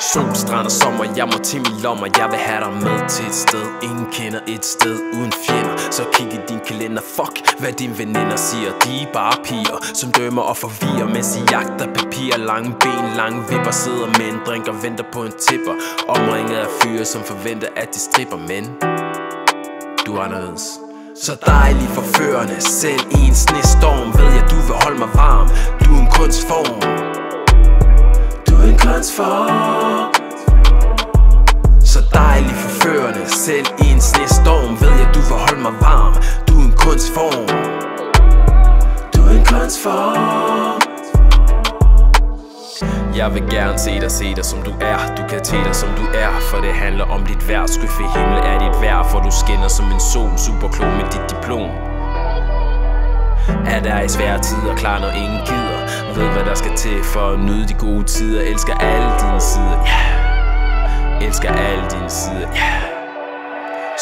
Sol, strand og sommer, jeg må til min lommer. Jeg vil have dig med til et sted. Ingen kender et sted uden fjender. Så kig i din kalender, fuck hvad dine veninder siger. De er bare piger, som dømmer og forvirrer. Mens de jagter papir, lange ben, lange vipper Sidder med en drink og venter på en tipper. Omringet af fyre, som forventer at de stripper. Men du er anderledes. Så dejlig forførende. Selv i en snestorm. Dejlig Selv i en snestorm Ved jeg du vil holde mig varm. Du er en kunstform. Du er en kunstform. Jeg vil gerne se dig, se dig som du er. Du kan te dig som du er For det handler om dit værd. Skuffe himmel er dit værd For du skinner som en sol. Superklog med dit diplom. Er der i svære tider klar når ingen gider. Ved hvad der skal til for at nyde de gode tider. Elsker alle dine sider, yeah. Elsker alle dine sider, yeah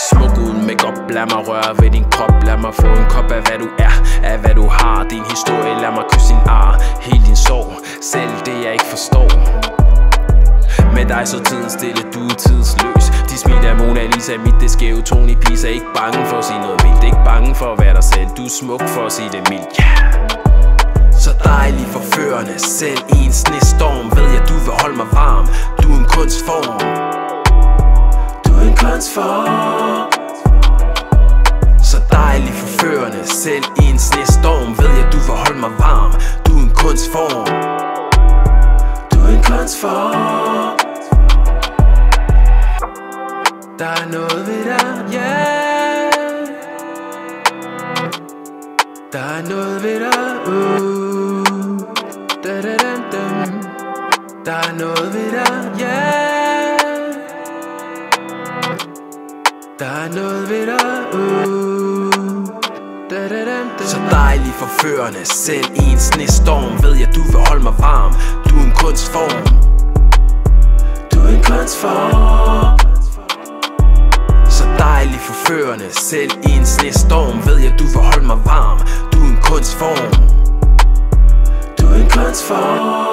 Smuk uden makeup, lad mig røre ved din krop. Lad mig få en kop af hvad du er, af hvad du har. Din historie, lad mig kysse din ar. Hele din sorg, selv det jeg ikke forstår. Med dig så tiden stille, du er tidsløs. De smil af Mona Lisa, mit det skæve Tony Pisa. Ikke bange for at sige noget vildt, ikke bange for at være dig selv. Du er smuk for at sige det mildt, yeah Så dejlig forførende, selv i en snestorm. Ved jeg du vil holde mig varm, du er en kunstform transform Så dejlig forførende, selv i en snestorm Ved jeg du vil holde mig varm, du er en kunstform. Du er en kunstform. Der er noget ved dig, yeah Der er noget ved dig, uh. Da da da da Der er noget ved dig, yeah Der er noget ved dig, uh. Da, da, da, da. Så dejlig forførende Selv i en snestorm Ved jeg du vil holde mig varm. Du er en kunstform. Du er en kunstform. Så dejlig forførende Selv i en snestorm Ved jeg du vil holde mig varm. Du er en kunstform. Du er en kunstform.